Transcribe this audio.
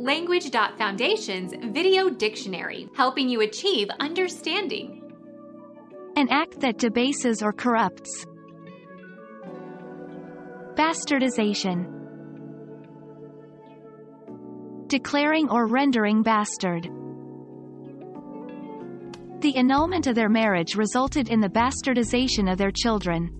Language.Foundation's Video Dictionary, helping you achieve understanding. An act that debases or corrupts. Bastardization. Declaring or rendering bastard. The annulment of their marriage resulted in the bastardization of their children.